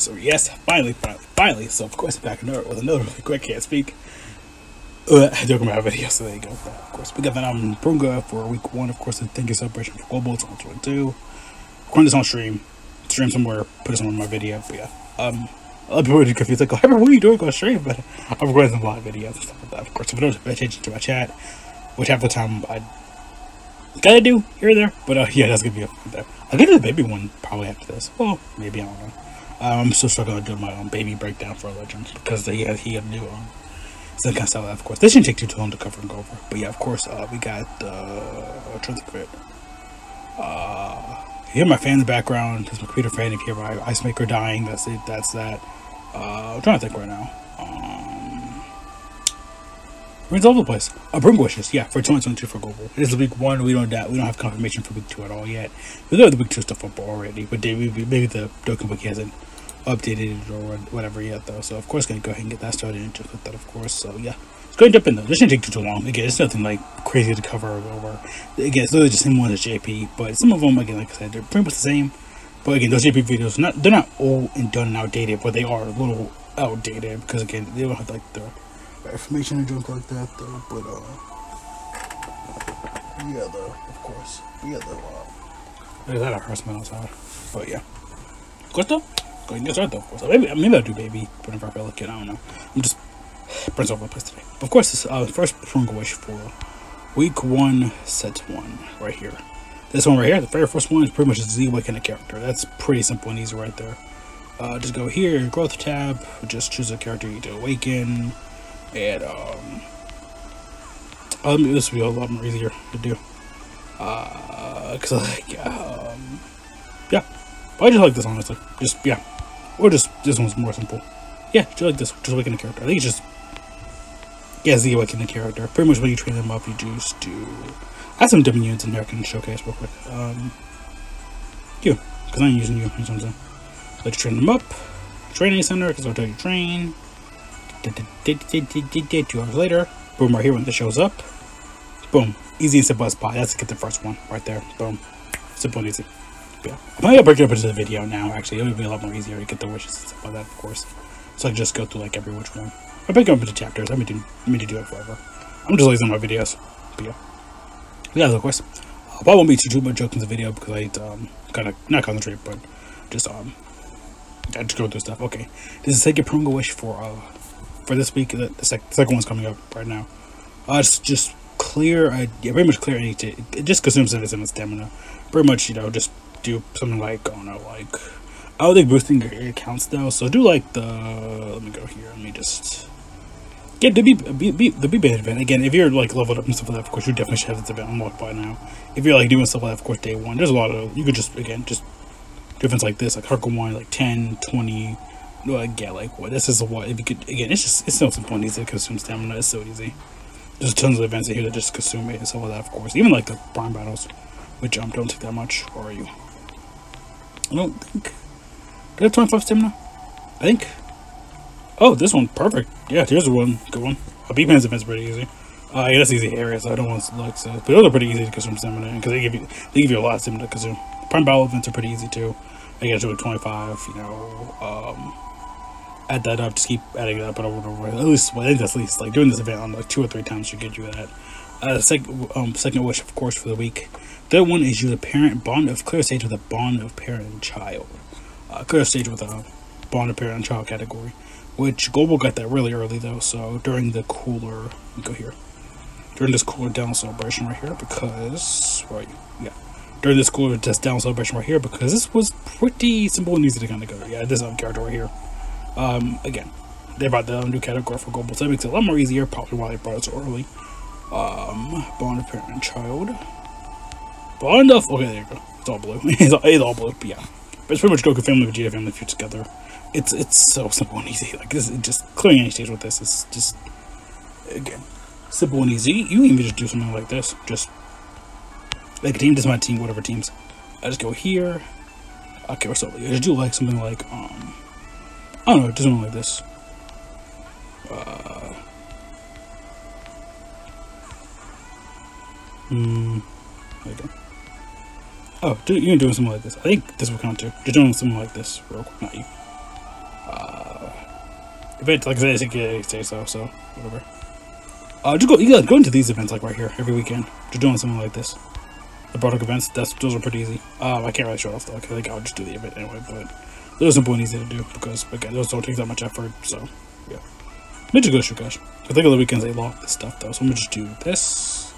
So yes, finally, finally, finally. So of course, back another with another really quick can't speak. Uh, joking about video, so there you go. Of course, we got that album Porunga for week one. Of course, the thank you celebration for Global 2022. Recording this on stream, stream somewhere, put this on my video. But yeah, um, lot of people are confused, like, oh, what are you doing on stream? But I'm recording some live videos and stuff like that. Of course, if you don't pay attention to my chat, which half the time I gotta do here or there, but uh, yeah, that's gonna be a there. I'll get to the baby one probably after this. Well, maybe I don't know. I'm still struggling to do my own baby breakdown for Legends because he had he had a new so kind of course. This shouldn't take too long to cover and go over. But yeah, of course, uh, we got uh I'm trying to think of it. Uh you hear my fan in the background, there's my computer fan, if you hear my ice maker dying, that's it, that's that. Uh I'm trying to think right now. Um we're all over the place. Uh, Bring wishes, yeah, for 2022 for global. This is week one. We don't we don't have confirmation for week two at all yet. We know the week two stuff up already, but maybe maybe the Dokkan book hasn't updated or whatever yet though. So of course gonna go ahead and get that started and just with that of course. So yeah. Let's go and jump in though. This shouldn't take too, long. Again, it's nothing like crazy to cover over. Again, it's literally just same one as JP, but some of them again, like I said, they're pretty much the same. But again, those JP videos not they're not old and done and outdated, but they are a little outdated because again they don't have like the information and junk like that though. But uh yeah though, of course. Yeah though uh that harassment outside. But yeah. Of though, go and get though, of. Maybe maybe I'll do baby I feel like I don't know. I'm just Prince over the place today. But of course this uh first Porunga wish for week one set one right here. This one right here, the very first one is pretty much a Z Awakening character. That's pretty simple and easy right there. Uh, just go here, growth tab, just choose a character you need to awaken, and um, um this will be a lot more easier to do. Uh, cause like um, yeah, I just like this honestly. Just yeah, or just this one's more simple. Yeah, just like this, just awaken a character. I think it's just yeah, Z awaken a character. Pretty much when you train them up, you just do. I have some different units in there I can showcase real quick. Um, you, because I'm using you or something. Let's train them up. Training center, because I'll tell you train. Two hours later, boom, right here when this shows up. Boom, easy and simple as pie. Let's get the first one right there. Boom, simple and easy. Yeah, I'm gonna break it up into the video now. Actually, it'll be a lot more easier to get the wishes and stuff like that, of course. So I just go through like every which one. I break it up into chapters. I mean, to, I mean to do it forever. I'm just lazy on my videos. But yeah, yeah, of course. I probably won't be too too much joking in the video because I um kind of not concentrate, but just um I just go through stuff. Okay, this is second Porunga wish for uh for this week. The, sec the second one's coming up right now. Uh, it's just clear. I yeah, pretty much clear. It, it just consumes citizen and stamina. Pretty much, you know, just do something like I don't know, like I don't think boosting your accounts though. So do like the let me go here. Let me just get the B, B, B the B band event again. If you're like leveled up and stuff like that, of course you definitely should have this event unlocked by now. If you're like doing stuff like that, of course day one, there's a lot of you could just again just difference like this, like Harker one, like 10, 20. No, I get like what this is what if you could again. It's just it's so simple easy to consume stamina. It's so easy. There's tons of events in here that just consume it and stuff like that. Of course, even like the prime battles, which um don't take that much. Or are you? I don't think. Do I have 25 stamina? I think. Oh, this one, perfect. Yeah, here's the one, good one. A B-Man's event's pretty easy. Uh, yeah, that's easy area, so I don't want to look so, but those are pretty easy to consume stamina because they give you they give you a lot of stamina to consume. Prime battle events are pretty easy too. I get to 25, you know, um, add that up, just keep adding it up over and over. At least, well, I think that's at least like doing this event on like two or three times should get you that. Uh, second, um, second wish, of course, for the week. Third one is you the parent bond of clear stage with a bond of parent and child. Uh, clear stage with a bond of parent and child category, which Global got that really early though. So during the cooler, go here, during this cooler down celebration right here, because right, yeah, during this cooler just down celebration right here, because this was pretty simple and easy to kind of go. Yeah, this um, character right here. Um, again, they brought the new category for Global, so it makes it a lot more easier. Probably why they brought it so early. Um, bond of parent and child. Bond of okay, there you go. It's all blue. it's, all, it's all blue. But yeah, but it's pretty much Goku family, Vegeta family fused together. It's it's so simple and easy. Like this, just clearing any stage with this is just again simple and easy. You even just do something like this. Just like a team does my team, whatever teams. I just go here. Okay, or so I just do like something like um I don't know, just something like this. Uh, hmm. Okay. Oh, you're doing something like this. I think this will count too. You're doing something like this, real quick. Not you. event, like think it say so, so whatever. Uh, just go, you gotta go into these events like right here every weekend. You're doing something like this. The product events, that's those are pretty easy. Um, I can't really show off though, I think I'll just do the event anyway. But those are simple and easy to do because again, those don't take that much effort. So yeah, let me just go guys. I think on the weekends they lock this stuff though, so I'm gonna just do this.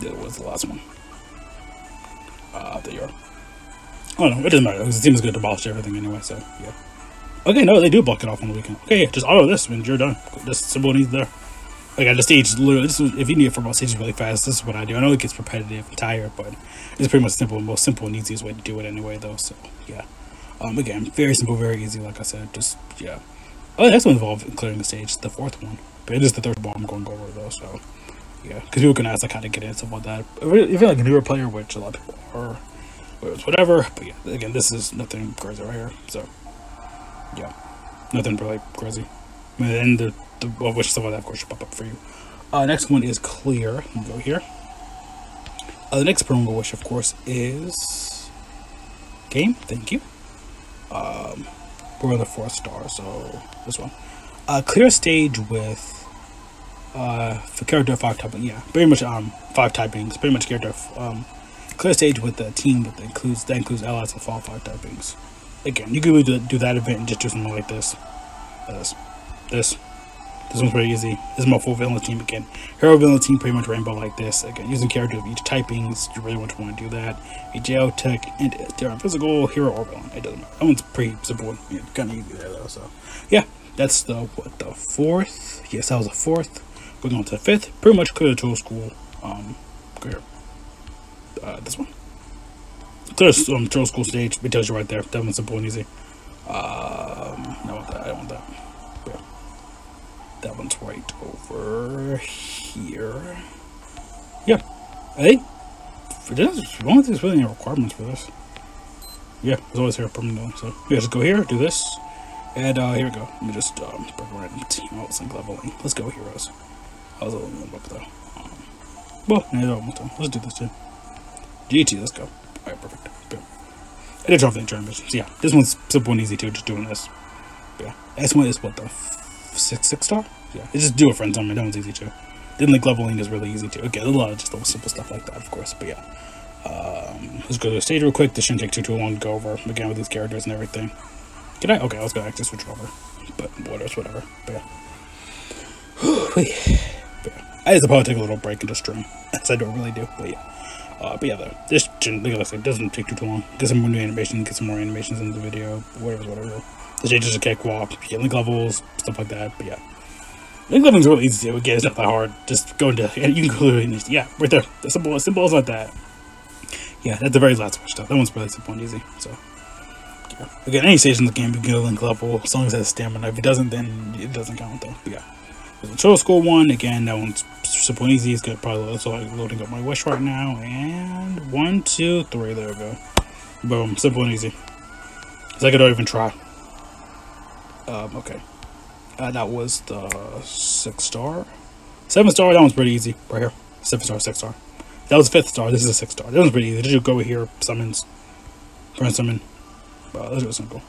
Yeah, was the last one. Ah, uh, there you are. Oh no, it doesn't matter because the team is gonna demolish everything anyway. So yeah. Okay, no, they do block it off on the weekend. Okay, just auto this when you're done. Simple and easy there. Like I just stage literally. This is, if you need it for most stages really fast, this is what I do. I know it gets repetitive and tired, but it's pretty much simple, most simple and easiest way to do it anyway. Though, so yeah. Um, again, very simple, very easy. Like I said, just yeah. Oh, the next one involved clearing the stage. The fourth one, but it is the third one I'm going over though. So yeah, because people can ask like how to get in stuff like that. You're like a newer player, which a lot of people are, whatever. But yeah, again, this is nothing crazy right here. So yeah, nothing really crazy. And then the the well, which stuff like that, of course, should pop up for you. Uh, next one is clear. Go here. Uh, the next Porunga wish, of course, is game. Thank you. Um, we're on the fourth star, so this one. Uh, clear stage with uh for character five typing. Yeah, pretty much um five typings. Pretty much character um clear stage with the team that includes that includes allies of all five typings. Again, you could do, do that event and just do something like this. This. This. This one's pretty easy. This is my full villain team again. Hero villain team pretty much rainbow like this. Again, using character of each typings. You really want to want to do that. A jail tech and different physical, hero or villain. It doesn't matter. That one's pretty simple. Yeah, kind of easy there though. So yeah, that's the what the fourth. Yes, that was the fourth. Going on to the fifth. Pretty much clear the Turtle School. Um, clear. Uh, this one. Clear um, Turtle School stage. It tells you right there. That one's simple and easy. Um, I want that. I want that. That one's right over here. Yeah. Hey, for this, I don't think there's really any requirements for this. Yeah, there's always here permanently. So yeah, just go here, do this, and uh, here we go. Let me just um, bring random team out leveling. Let's go heroes. I was a little bit though. Um, well, yeah, let's do this too. GT, let's go. Alright, perfect. Boom. I did drop the turn missions. Yeah, this one's simple and easy too, just doing this. Yeah, this one is what the six six star. Yeah, it's just do a friend summon. That one's easy too. Then like leveling is really easy too. Okay, a lot of just little simple stuff like that, of course. But yeah, um, let's go to the stage real quick. This shouldn't take too too long to go over again with these characters and everything. Can I? Okay, let's go actually switch over. But whatever, whatever. But yeah. but yeah. I just probably take a little break and just stream, as I don't really do. But yeah. Uh, but yeah, though, this like I said, doesn't take too, long. Get some more new animations, get some more animations in the video, whatever, whatever. The changes a cakewalk, link levels, stuff like that. But yeah, link leveling's really easy to do. Again, it's not that hard. Just go into and you can go in. Yeah, right there. The simple, simple as like that. Yeah, that's the very last stuff. That one's really simple and easy. So. Yeah. Again, any stage in the game, you can get a link level as long as it has stamina. If it doesn't, then it doesn't count though. But yeah. The total score one, again, that one's easy. It's good. Probably so like loading up my wish right now. And one, two, three. There we go. Boom. Simple and easy. Like I don't even try. Um, okay. Uh, that was the six star. Seven star, that one's pretty easy. Right here. Seven star, six star. That was fifth star. This is a six star. That one's pretty easy. Did you go here? Summons. Friend summon. Uh, let's go simple.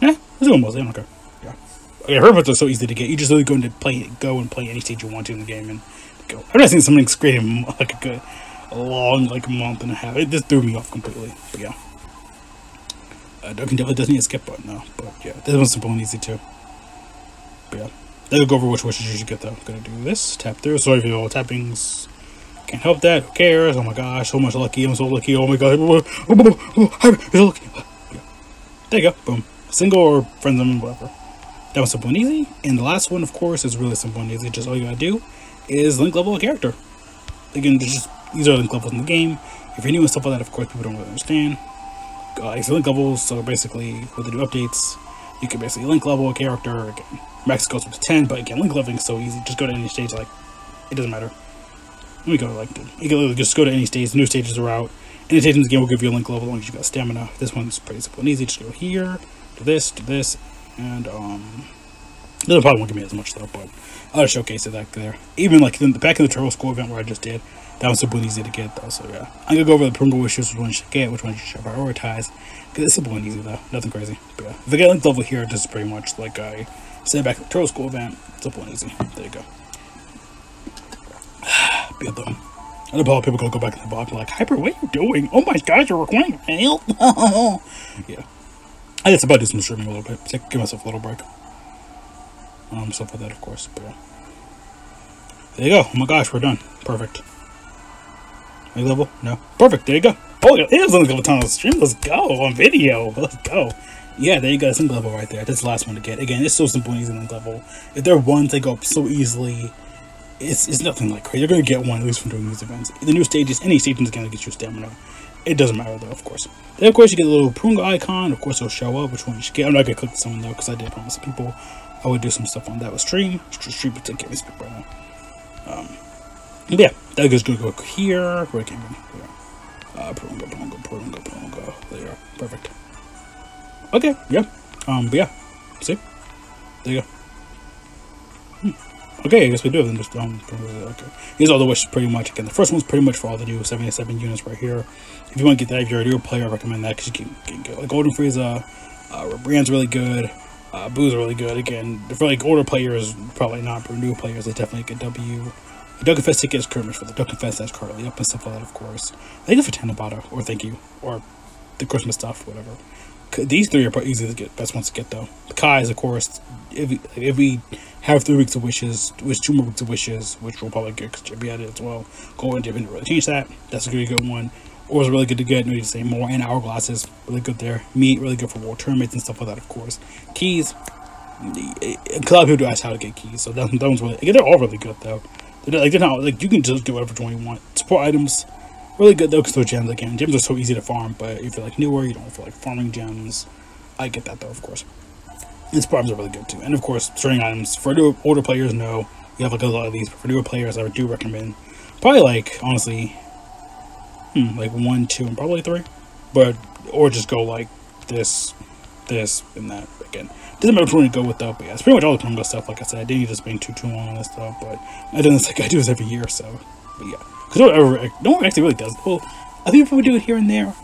Yeah, let's go mostly. I don't care. Yeah. Okay, Hermits are so easy to get. You just really go into play, go and play any stage you want to in the game and go. I've not seen something scream like a good, a long like a month and a half. It just threw me off completely. But yeah. Uh, Dokkan definitely doesn't need a skip button though. But yeah, this one's simple and easy too. But yeah. Then go over which wishes you should get though. I'm Gonna do this. Tap through. Sorry for all tappings. Can't help that. Who cares? Oh my gosh, so much lucky. I'm so lucky. Oh my god. There you go. Boom. Single or friends and whatever. That was simple and easy. And the last one, of course, is really simple and easy. Just all you gotta do is link level a character. Again, just these are link levels in the game. If you're new and stuff like that, of course, people don't really understand uh, it's link levels, so basically with the new updates, you can basically link level a character. Again, max goes up to 10, but again, link leveling is so easy. Just go to any stage, like, it doesn't matter. Let me go, like, you can just go to any stage, new stages are out. Any stage in the game will give you a link level as long as you got stamina. This one's pretty simple and easy. Just go here, do this, do this, and, um, this probably won't give me as much stuff, but I'll showcase it back there. Even, like, in the, back in the Turtle School event where I just did, that was and easy to get though, so yeah. I'm gonna go over the Porunga wishes, which one you should get, which one you should prioritize. Because it's and easy though, nothing crazy. But yeah, I get link level here, this is pretty much like a Send back the Turtle School event. Simple and easy. There you go. Be though. I know probably people gonna go back in the box like, Hyper, what are you doing? Oh my gosh, you're recording. Help! yeah. I just about to do some streaming a little bit. Give myself a little break. Um, stuff like that, of course. But. There you go. Oh my gosh, we're done. Perfect. Any level? No. Perfect. There you go. Oh, it is only a ton of stream. Let's go on video. Let's go. Yeah, there you go. Single level right there. That's the last one to get. Again, it's so simple and easy on level. If they're ones, they go up so easily. It's, it's nothing like crazy. You're going to get one at least from doing these events. The new stages, any stage is going to get you stamina. It doesn't matter though, of course. Then of course you get a little Porunga icon. Of course it'll show up which one you should get. I'm not going to click this one though because I did promise people I would do some stuff on that with stream. Stream but can't speak right now. Um, yeah, that goes going to go here. Where can we? Uh, Porunga, Porunga, Porunga, Porunga. There you are. Perfect. Okay, yeah. Um, but yeah. See? There you go. Hmm. Okay, I guess we do have them just um okay. Here's all the wishes pretty much again. The first one's pretty much for all the new 77 units right here. If you want to get that, if you're a new player, I recommend that because you can, can get like Golden Frieza, uh Brand's really good, uh Buu's really good. Again, for like older players, probably not, for new players, they definitely get W. The Dokkan Fest ticket is for the Dokkan Fest that's currently up and stuff like that, of course. Thank you for Tanabata, or thank you, or the Christmas stuff, whatever. These three are probably easy to get, best ones to get though. The Kai's, of course, if we, if we have three weeks of wishes, wish two more weeks of wishes, which we'll probably get because Jimmy had it as well. Go and didn't really change that. That's a really good one. Is really good to get. No need to say more. And hourglasses, really good there. Meat, really good for world tournaments and stuff like that, of course. Keys, a lot of people do ask how to get keys, so that, that one's really. They're all really good though. They're like they're not like you can just get whatever one you want. Support items Really good though, because those gems again, gems are so easy to farm. But if you're like newer, you don't feel like farming gems. I get that though, of course. And items are really good too, and of course, string items for older players. No, you have like a lot of these. But for newer players, I do recommend probably like honestly, hmm, like one, two, and probably three. But or just go like this, this, and that again. Doesn't matter which one you go with though, but yeah, it's pretty much all the Kongo stuff. Like I said, I didn't to spend too too long on this stuff, but I do this like I do this every year, so. But yeah. Because no one ever, no one actually really does. Well, I think if we do it here and there,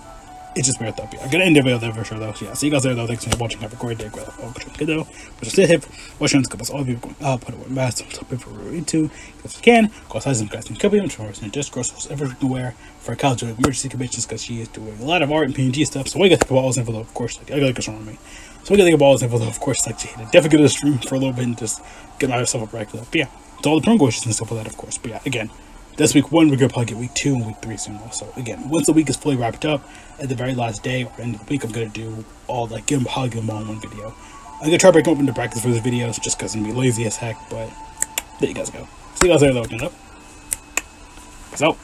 it's just though. I'm gonna end the video there for sure though. So yeah, see you guys there though. Thanks for watching. Have a great day. Great oh, good though. But still hit watching this because all of you going up, put it mass, with mask, top paper into if you can. Go size and guys and copy them to in Discord, so everywhere for Kyle doing emergency commissions because she is doing a lot of art and PNG stuff. So we got the balls info though, of course. Like I got like a on me. So we got the balls info though, of course. Like Jada, definitely get a stream for a little bit and just get myself a break though. But yeah, it's all the prone wishes and stuff like that, of course. But yeah, again. This week one, we're gonna probably get week two and week three soon. So again, once the week is fully wrapped up, at the very last day or end of the week, I'm gonna do all like get them, probably them all in one video. I'm gonna try to break them up into brackets for these videos just because I'm gonna be lazy as heck. But there you guys go. See you guys later, though. Up.